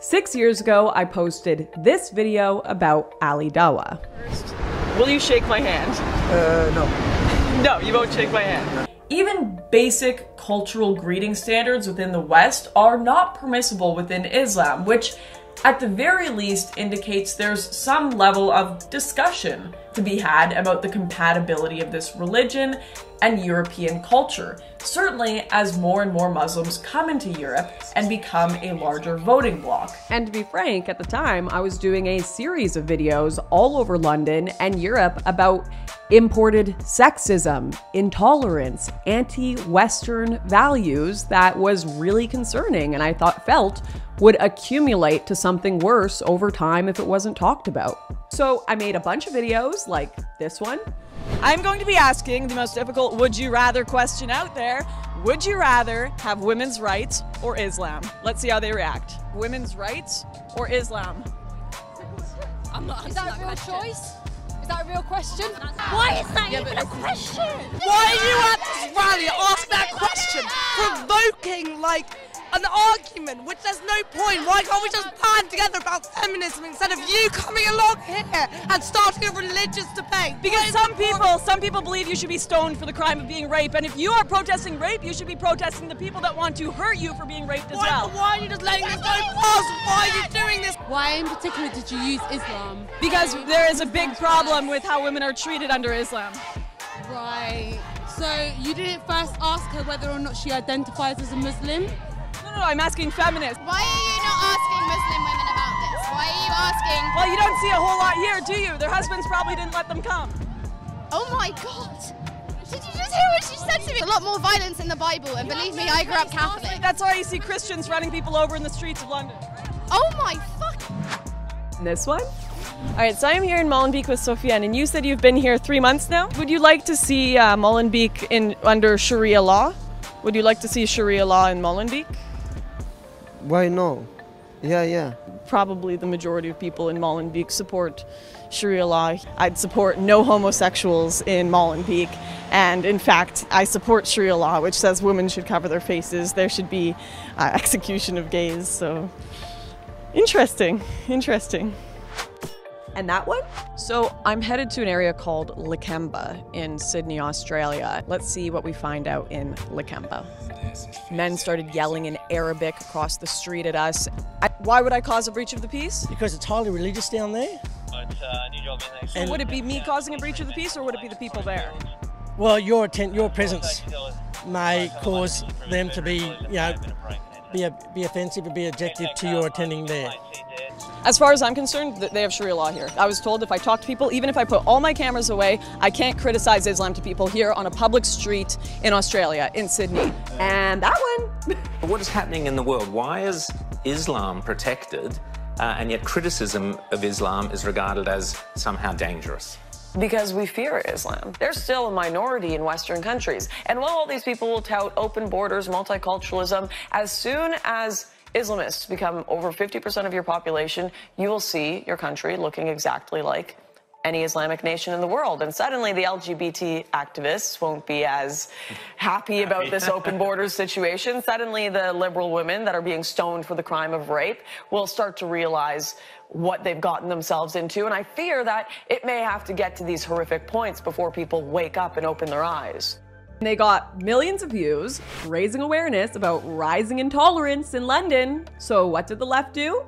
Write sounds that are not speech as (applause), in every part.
Six years ago, I posted this video about Ali Dawah. Will you shake my hand? Uh, no. (laughs) No, you won't shake my hand. Even basic cultural greeting standards within the West are not permissible within Islam, which at the very least indicates there's some level of discussion to be had about the compatibility of this religion and European culture, certainly as more and more Muslims come into Europe and become a larger voting bloc. And to be frank, at the time, I was doing a series of videos all over London and Europe about imported sexism, intolerance, anti Western values that was really concerning and I thought felt would accumulate to something worse over time if it wasn't talked about. So I made a bunch of videos like this one. I'm going to be asking the most difficult would you rather question out there. Would you rather have women's rights or Islam? Let's see how they react. Women's rights or Islam? I'm not Is that a real question. choice? Is that a real question? Why is that yeah, even a question? Why are you at this rally ask that question? Provoking like an argument, which there's no point. Why can't we just band together about feminism instead of you coming along here and starting a religious debate? Because some people, some people believe you should be stoned for the crime of being raped, and if you are protesting rape, you should be protesting the people that want to hurt you for being raped as why, well. Why are you just letting this go past? Why are you doing this? Why in particular did you use Islam? Because there is a big problem with how women are treated under Islam. Right. So you didn't first ask her whether or not she identifies as a Muslim? No, no, I'm asking feminists. Why are you not asking Muslim women about this? Why are you asking? Well, you don't see a whole lot here, do you? Their husbands probably didn't let them come. Oh my God. Did you just hear what she said to me? A lot more violence in the Bible, and believe me, I grew up Catholic. That's why you see Christians running people over in the streets of London. Oh my fuck. This one? All right, so I'm here in Molenbeek with Sofiane, and you said you've been here three months now. Would you like to see uh, Molenbeek in under Sharia law? Would you like to see Sharia law in Molenbeek? Why no? Yeah, yeah. Probably the majority of people in Molenbeek support Sharia law. I'd support no homosexuals in Molenbeek. And in fact, I support Sharia law, which says women should cover their faces. There should be uh, (laughs) execution of gays. So interesting, interesting. And that one? So I'm headed to an area called Lakemba in Sydney, Australia. Let's see what we find out in Lakemba. Men started yelling in Arabic across the street at us. I, why would I cause a breach of the peace? Because it's highly religious down there. and would it be me causing a breach of the peace or would it be the people there? Well, your atten- your presence may cause them to be, you know, be, a, be offensive and be objective to your attending there. As far as I'm concerned, they have Sharia law here. I was told if I talk to people, even if I put all my cameras away, I can't criticize Islam to people here on a public street in Australia, in Sydney. And that one. (laughs) what is happening in the world? Why is Islam protected uh, and yet criticism of Islam is regarded as somehow dangerous? Because we fear Islam. They're still a minority in Western countries. And while all these people will tout open borders, multiculturalism, as soon as Islamists become over 50% of your population, you will see your country looking exactly like any Islamic nation in the world. And suddenly the LGBT activists won't be as happy about this open borders (laughs) situation. Suddenly the liberal women that are being stoned for the crime of rape will start to realize what they've gotten themselves into. And I fear that it may have to get to these horrific points before people wake up and open their eyes. They got millions of views, raising awareness about rising intolerance in London. So, what did the left do?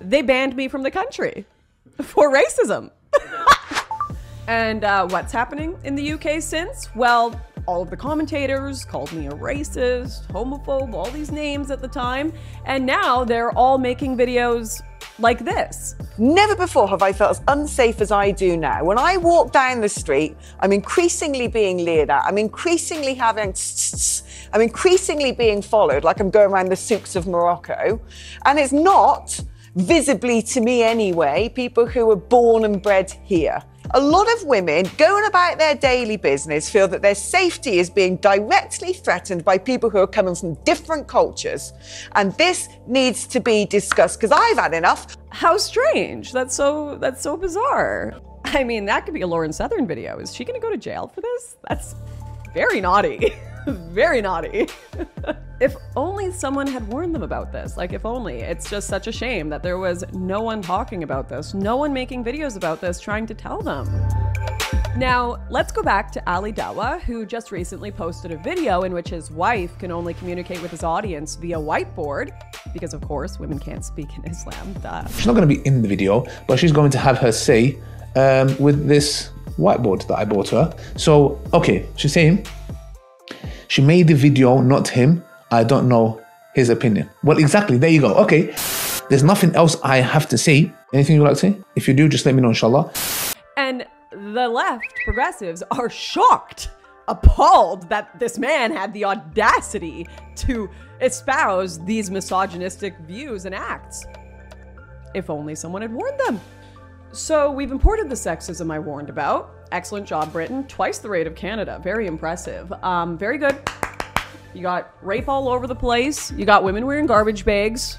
They banned me from the country (laughs) for racism. (laughs) and uh, what's happening in the UK since? Well, all of the commentators called me a racist, homophobe, all these names at the time. And now they're all making videos like this. Never before have I felt as unsafe as I do now. When I walk down the street, I'm increasingly being leered at. I'm increasingly having, I'm increasingly being followed like I'm going around the souks of Morocco. And it's not visibly to me anyway, people who were born and bred here. A lot of women going about their daily business feel that their safety is being directly threatened by people who are coming from different cultures. And this needs to be discussed because I've had enough. How strange. That's so that's so bizarre. I mean, that could be a Lauren Southern video. Is she going to go to jail for this? That's very naughty. (laughs) (laughs) Very naughty. (laughs) if only someone had warned them about this. Like, if only. It's just such a shame that there was no one talking about this, no one making videos about this, trying to tell them. Now, let's go back to Ali Dawah, who just recently posted a video in which his wife can only communicate with his audience via whiteboard, because of course, women can't speak in Islam. Duh. She's not going to be in the video, but she's going to have her say um, with this whiteboard that I bought her. So, okay, she's saying she made the video, not him. I don't know his opinion. Well, exactly. There you go. Okay. There's nothing else I have to say. Anything you'd like to say? If you do, just let me know, inshallah. And the left progressives are shocked, appalled that this man had the audacity to espouse these misogynistic views and acts. If only someone had warned them. So we've imported the sexism I warned about. Excellent job, Britain. Twice the rate of Canada. Very impressive. Um, very good. You got rape all over the place. You got women wearing garbage bags.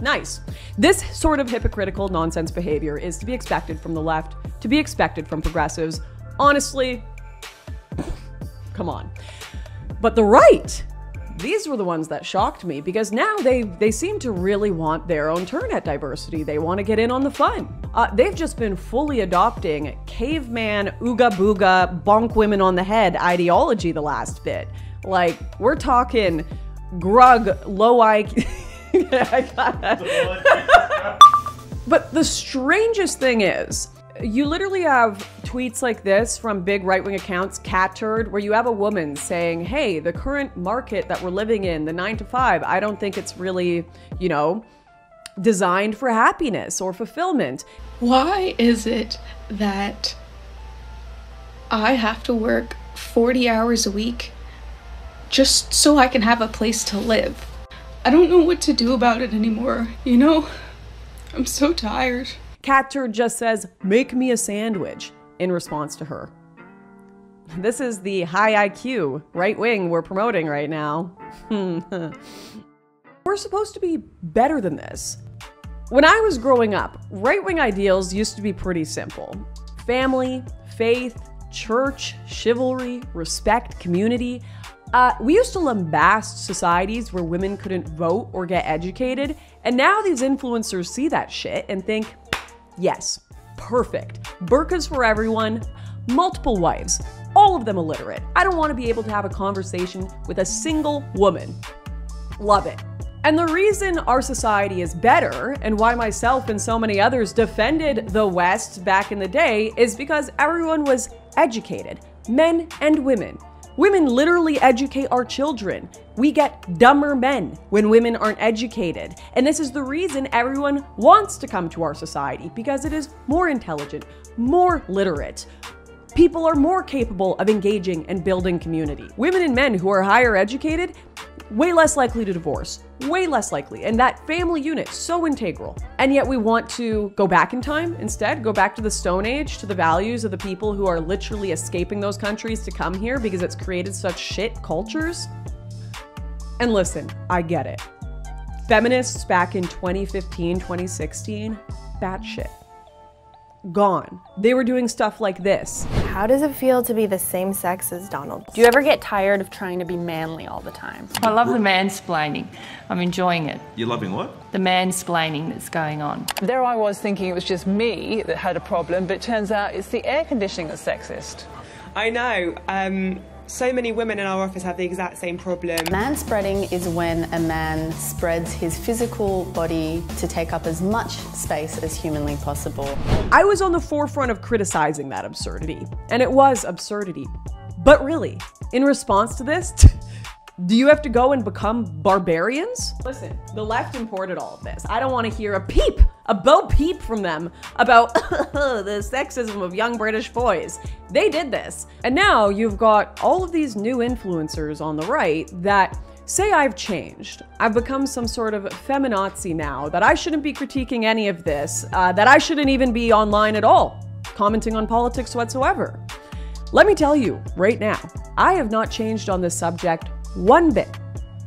Nice. This sort of hypocritical nonsense behavior is to be expected from the left, to be expected from progressives. Honestly, come on. But the right, these were the ones that shocked me because now they they seem to really want their own turn at diversity. They want to get in on the fun. Uh, they've just been fully adopting caveman ooga booga bonk women on the head ideology the last bit. Like we're talking grug low IQ. (laughs) but the strangest thing is, you literally have tweets like this from big right wing accounts, Catturd, where you have a woman saying, Hey, the current market that we're living in, the nine to five, I don't think it's really, you know, designed for happiness or fulfillment. Why is it that I have to work 40 hours a week just so I can have a place to live? I don't know what to do about it anymore, you know? I'm so tired. Catturd just says, Make me a sandwich, in response to her. This is the high IQ right wing we're promoting right now. (laughs) we're supposed to be better than this. When I was growing up, right wing ideals used to be pretty simple family, faith, church, chivalry, respect, community. Uh, we used to lambast societies where women couldn't vote or get educated, and now these influencers see that shit and think, yes, perfect. Burkas for everyone, multiple wives, all of them illiterate. I don't want to be able to have a conversation with a single woman. Love it. And the reason our society is better, and why myself and so many others defended the West back in the day, is because everyone was educated men and women. Women literally educate our children. We get dumber men when women aren't educated. And this is the reason everyone wants to come to our society because it is more intelligent, more literate. People are more capable of engaging and building community. Women and men who are higher educated, way less likely to divorce, way less likely. And that family unit, so integral. And yet we want to go back in time instead, go back to the Stone Age, to the values of the people who are literally escaping those countries to come here because it's created such shit cultures. And listen, I get it. Feminists back in 2015, 2016, bad shit. Gone. They were doing stuff like this. How does it feel to be the same sex as Donald? Do you ever get tired of trying to be manly all the time? I love the mansplaining. I'm enjoying it. You're loving what? The mansplaining that's going on. There I was thinking it was just me that had a problem, but it turns out it's the air conditioning that's sexist. I know. Um, so many women in our office have the exact same problem. Man spreading is when a man spreads his physical body to take up as much space as humanly possible. I was on the forefront of criticizing that absurdity, and it was absurdity. But really, in response to this, (laughs) do you have to go and become barbarians? Listen, the left imported all of this. I don't want to hear a peep, a bo peep from them about (laughs) the sexism of young British boys. They did this. And now you've got all of these new influencers on the right that say I've changed. I've become some sort of feminazi now, that I shouldn't be critiquing any of this, uh, that I shouldn't even be online at all, commenting on politics whatsoever. Let me tell you right now, I have not changed on this subject one bit.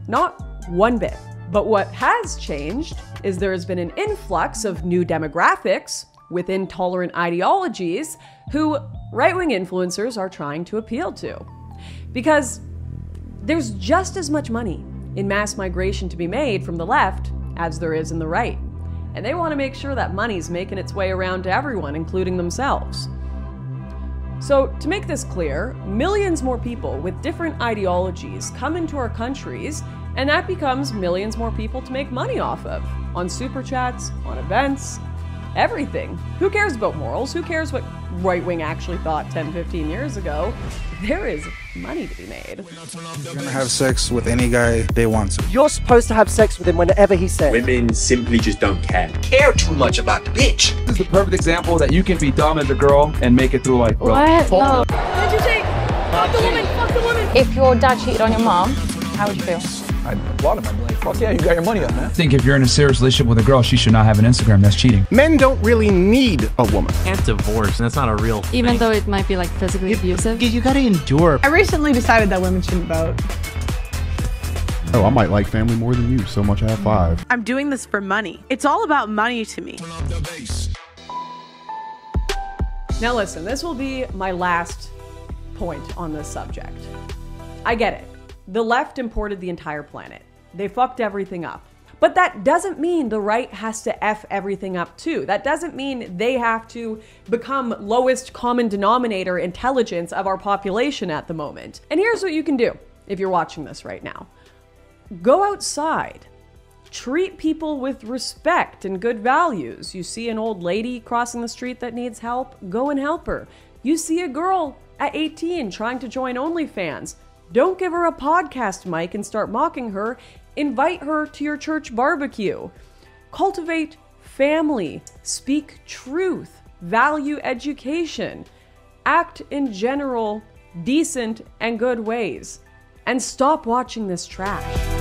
Not one bit. But what has changed is there has been an influx of new demographics with intolerant ideologies who right wing influencers are trying to appeal to. Because There's just as much money in mass migration to be made from the left as there is in the right. And they want to make sure that money's making its way around to everyone, including themselves. So, to make this clear, millions more people with different ideologies come into our countries, and that becomes millions more people to make money off of on super chats, on events, everything. Who cares about morals? Who cares what right wing actually thought 10, 15 years ago? There is money to be made. They're gonna have sex with any guy they want to. You're supposed to have sex with him whenever he says. Women simply just don't care. care too much about the bitch. This is the perfect example that you can be dumb as a girl and make it through life, bro. What? No. What did you say? Fuck the woman, fuck the woman. If your dad cheated on your mom, how would you feel? I applaud him. I'm like, fuck yeah, you got your money up, man. I think if you're in a serious relationship with a girl, she should not have an Instagram. That's cheating. Men don't really need a woman. Can't divorce, and that's not a real thing. Even though it might be like physically abusive. You gotta endure. I recently decided that women shouldn't vote. Oh, I might like family more than you. So much I have five. I'm doing this for money. It's all about money to me. Now, listen, this will be my last point on this subject. I get it. The left imported the entire planet, they fucked everything up. But that doesn't mean the right has to F everything up too. That doesn't mean they have to become lowest common denominator intelligence of our population at the moment. And here's what you can do if you're watching this right now go outside. Treat people with respect and good values. You see an old lady crossing the street that needs help, go and help her. You see a girl at 18 trying to join OnlyFans, don't give her a podcast mic and start mocking her. Invite her to your church barbecue. Cultivate family. Speak truth. Value education. Act in general decent and good ways. And stop watching this trash.